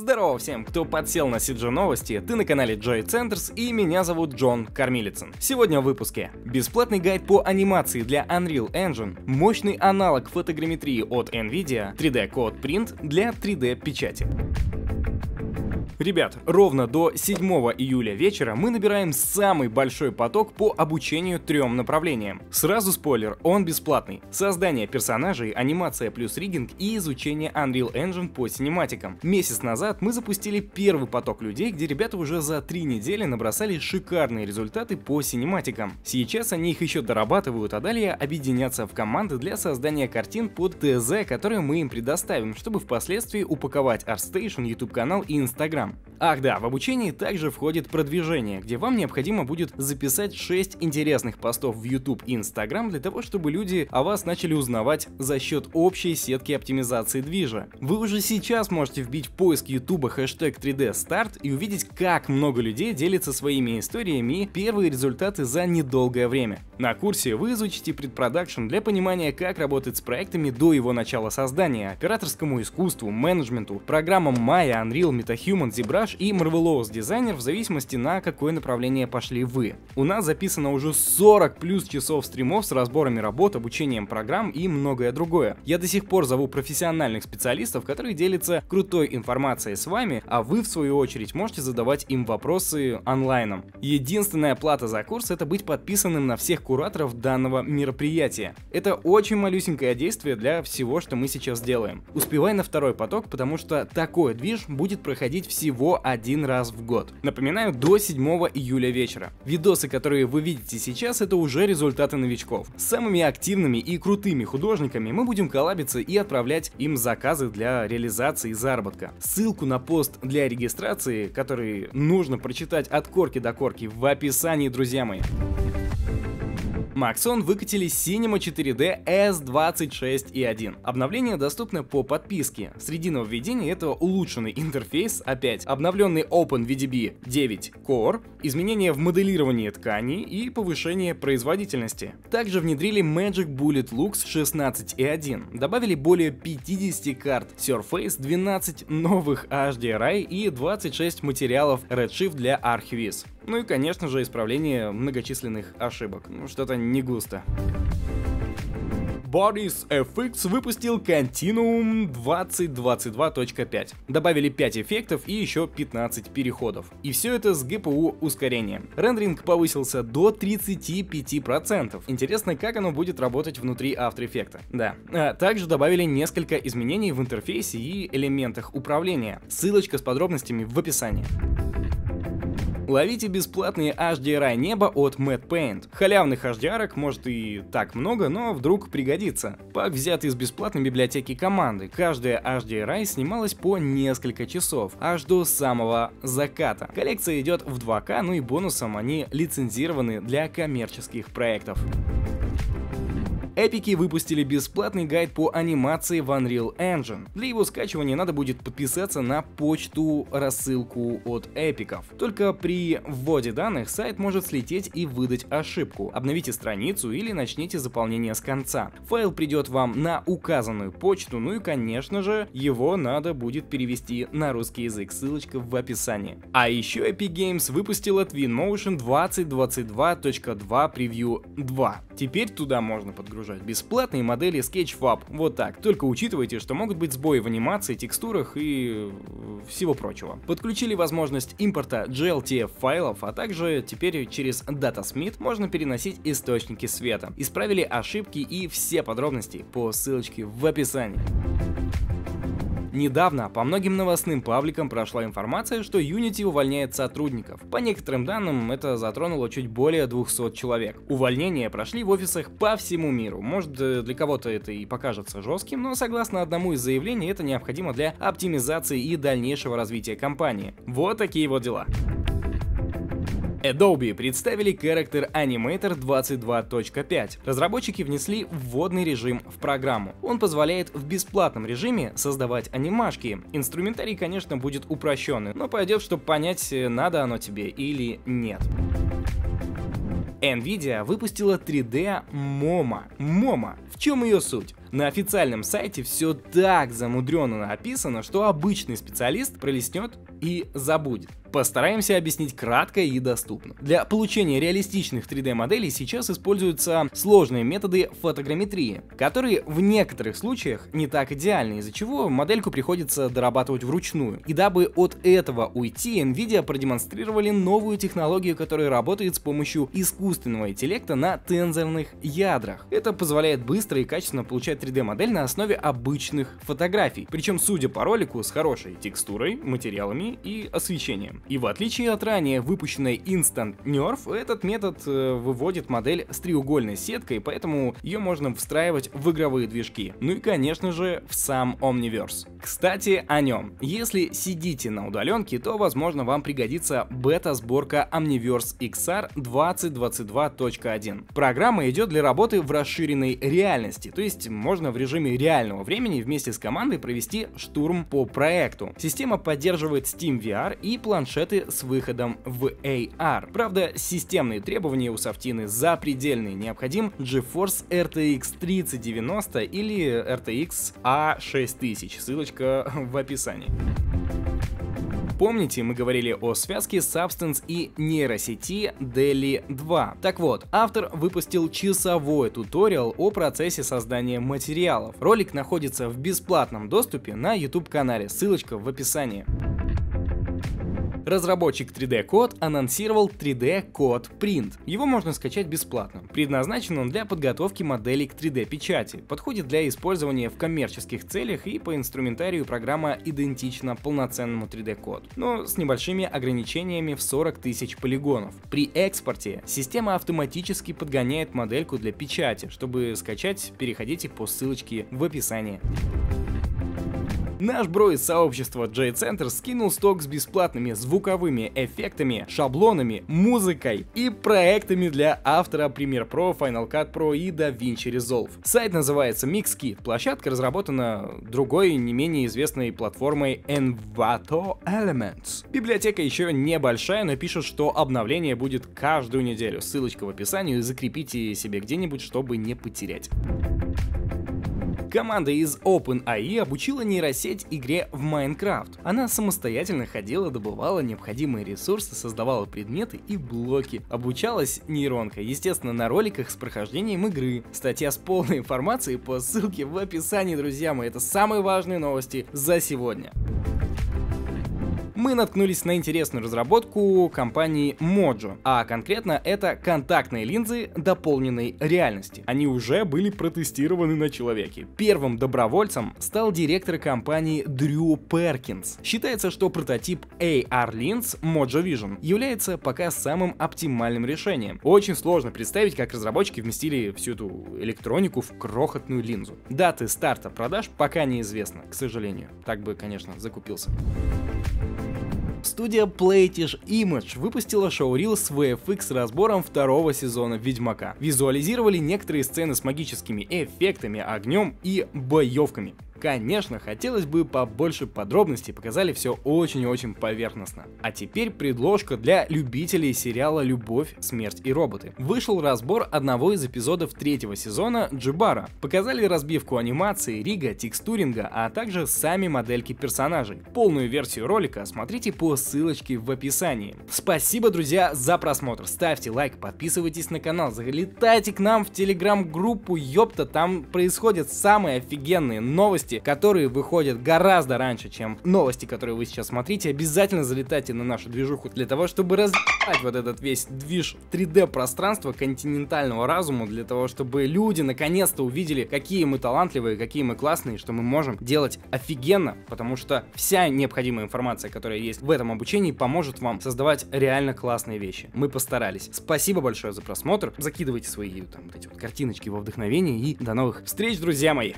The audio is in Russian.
Здорово всем, кто подсел на CG Новости, ты на канале Joy Centers и меня зовут Джон Кормилицын. Сегодня в выпуске. Бесплатный гайд по анимации для Unreal Engine, мощный аналог фотограмметрии от NVIDIA, 3D-код принт для 3D-печати. Ребят, ровно до 7 июля вечера мы набираем самый большой поток по обучению трем направлениям. Сразу спойлер, он бесплатный. Создание персонажей, анимация плюс риггинг и изучение Unreal Engine по синематикам. Месяц назад мы запустили первый поток людей, где ребята уже за три недели набросали шикарные результаты по синематикам. Сейчас они их еще дорабатывают, а далее объединятся в команды для создания картин под ТЗ, которые мы им предоставим, чтобы впоследствии упаковать ArtStation, YouTube канал и Instagram. Telegram. Ах да, в обучении также входит продвижение, где вам необходимо будет записать 6 интересных постов в YouTube и Instagram для того, чтобы люди о вас начали узнавать за счет общей сетки оптимизации движа. Вы уже сейчас можете вбить в поиск YouTube хэштег 3D Start и увидеть, как много людей делится своими историями и первые результаты за недолгое время. На курсе вы изучите предпродакшн для понимания, как работать с проектами до его начала создания, операторскому искусству, менеджменту, программам Maya, Unreal, MetaHuman, ZBrush и Marvelous Designer в зависимости на какое направление пошли вы. У нас записано уже 40 плюс часов стримов с разборами работ, обучением программ и многое другое. Я до сих пор зову профессиональных специалистов, которые делятся крутой информацией с вами, а вы в свою очередь можете задавать им вопросы онлайном. Единственная плата за курс это быть подписанным на всех кураторов данного мероприятия. Это очень малюсенькое действие для всего, что мы сейчас делаем. Успевай на второй поток, потому что такой движ будет проходить всего один раз в год. Напоминаю, до 7 июля вечера. Видосы, которые вы видите сейчас, это уже результаты новичков. С самыми активными и крутыми художниками мы будем коллабиться и отправлять им заказы для реализации и заработка. Ссылку на пост для регистрации, который нужно прочитать от корки до корки в описании, друзья мои. Maxon выкатили Cinema 4D S26 и 1. Обновление доступно по подписке. Среди нововведений это улучшенный интерфейс, опять обновленный OpenVDB 9 Core, изменения в моделировании тканей и повышение производительности. Также внедрили Magic Bullet Lux 16 и 1. Добавили более 50 карт Surface, 12 новых HDRI и 26 материалов Redshift для Archviz. Ну и, конечно же, исправление многочисленных ошибок. Ну, что-то не густо. Boris FX выпустил Continuum 2022.5. Добавили 5 эффектов и еще 15 переходов. И все это с GPU ускорением. Рендеринг повысился до 35%. Интересно, как оно будет работать внутри After Effects. Да. А также добавили несколько изменений в интерфейсе и элементах управления. Ссылочка с подробностями в описании. Ловите бесплатные HDRI небо от Mad Paint. Халявных HDR может и так много, но вдруг пригодится. Пак взят из бесплатной библиотеки команды. Каждая HDRI снималась по несколько часов, аж до самого заката. Коллекция идет в 2К, ну и бонусом они лицензированы для коммерческих проектов. Эпики выпустили бесплатный гайд по анимации в Unreal Engine. Для его скачивания надо будет подписаться на почту рассылку от эпиков. Только при вводе данных сайт может слететь и выдать ошибку. Обновите страницу или начните заполнение с конца. Файл придет вам на указанную почту, ну и конечно же его надо будет перевести на русский язык, ссылочка в описании. А еще Epic Games выпустила Twinmotion 2022.2 Preview 2. Теперь туда можно подгружать загружать бесплатные модели Sketchfab. Вот так. Только учитывайте, что могут быть сбои в анимации, текстурах и э, всего прочего. Подключили возможность импорта GLTF файлов, а также теперь через Datasmith можно переносить источники света. Исправили ошибки и все подробности по ссылочке в описании. Недавно по многим новостным пабликам прошла информация, что Unity увольняет сотрудников. По некоторым данным, это затронуло чуть более 200 человек. Увольнения прошли в офисах по всему миру. Может, э, для кого-то это и покажется жестким, но согласно одному из заявлений, это необходимо для оптимизации и дальнейшего развития компании. Вот такие вот дела. Adobe представили Character Animator 22.5. Разработчики внесли вводный режим в программу. Он позволяет в бесплатном режиме создавать анимашки. Инструментарий, конечно, будет упрощенный, но пойдет, чтобы понять, надо оно тебе или нет. Nvidia выпустила 3D MoMA. MoMA. В чем ее суть? На официальном сайте все так замудренно описано, что обычный специалист пролистнет и забудет. Постараемся объяснить кратко и доступно. Для получения реалистичных 3D моделей сейчас используются сложные методы фотограмметрии, которые в некоторых случаях не так идеальны, из-за чего модельку приходится дорабатывать вручную. И дабы от этого уйти, Nvidia продемонстрировали новую технологию, которая работает с помощью искусственного интеллекта на тензорных ядрах. Это позволяет быстро и качественно получать 3D модель на основе обычных фотографий, причем судя по ролику с хорошей текстурой, материалами и освещением. И в отличие от ранее выпущенной Instant Nerf, этот метод э, выводит модель с треугольной сеткой, поэтому ее можно встраивать в игровые движки. Ну и конечно же в сам Omniverse. Кстати, о нем. Если сидите на удаленке, то возможно вам пригодится бета-сборка Omniverse XR 2022.1. Программа идет для работы в расширенной реальности, то есть можно в режиме реального времени вместе с командой провести штурм по проекту. Система поддерживает Steam VR и планшет планшеты с выходом в AR. Правда, системные требования у софтины запредельные. Необходим GeForce RTX 3090 или RTX A6000. Ссылочка в описании. Помните, мы говорили о связке Substance и нейросети DALI 2. Так вот, автор выпустил часовой туториал о процессе создания материалов. Ролик находится в бесплатном доступе на YouTube канале, ссылочка в описании. Разработчик 3D Code анонсировал 3D Code Print. Его можно скачать бесплатно. Предназначен он для подготовки моделей к 3D печати. Подходит для использования в коммерческих целях и по инструментарию программа идентична полноценному 3D Code, но с небольшими ограничениями в 40 тысяч полигонов. При экспорте система автоматически подгоняет модельку для печати. Чтобы скачать, переходите по ссылочке в описании. Наш бро из сообщества J-Center скинул сток с бесплатными звуковыми эффектами, шаблонами, музыкой и проектами для автора Premiere Pro, Final Cut Pro и DaVinci Resolve. Сайт называется Mixkit. Площадка разработана другой, не менее известной платформой Envato Elements. Библиотека еще небольшая, но пишут, что обновление будет каждую неделю. Ссылочка в описании, закрепите себе где-нибудь, чтобы не потерять. Команда из OpenAI обучила нейросеть игре в Minecraft. Она самостоятельно ходила, добывала необходимые ресурсы, создавала предметы и блоки. Обучалась нейронка, естественно, на роликах с прохождением игры. Статья с полной информацией по ссылке в описании, друзья мои. Это самые важные новости за сегодня мы наткнулись на интересную разработку компании Mojo, а конкретно это контактные линзы дополненной реальности. Они уже были протестированы на человеке. Первым добровольцем стал директор компании Дрю Перкинс. Считается, что прототип AR линз Mojo Vision является пока самым оптимальным решением. Очень сложно представить, как разработчики вместили всю эту электронику в крохотную линзу. Даты старта продаж пока неизвестно, к сожалению. Так бы, конечно, закупился. Студия Playtish Image выпустила шоу-рил с VFX с разбором второго сезона Ведьмака. Визуализировали некоторые сцены с магическими эффектами, огнем и боевками. Конечно, хотелось бы побольше подробностей, показали все очень-очень поверхностно. А теперь предложка для любителей сериала «Любовь, смерть и роботы». Вышел разбор одного из эпизодов третьего сезона Джибара. Показали разбивку анимации, рига, текстуринга, а также сами модельки персонажей. Полную версию ролика смотрите по ссылочке в описании. Спасибо, друзья, за просмотр. Ставьте лайк, подписывайтесь на канал, залетайте к нам в телеграм-группу, ёпта, там происходят самые офигенные новости, новости, которые выходят гораздо раньше, чем новости, которые вы сейчас смотрите, обязательно залетайте на нашу движуху для того, чтобы разъебать вот этот весь движ 3D пространства континентального разума, для того, чтобы люди наконец-то увидели, какие мы талантливые, какие мы классные, что мы можем делать офигенно, потому что вся необходимая информация, которая есть в этом обучении, поможет вам создавать реально классные вещи. Мы постарались. Спасибо большое за просмотр. Закидывайте свои там вот эти вот картиночки во вдохновение и до новых встреч, друзья мои!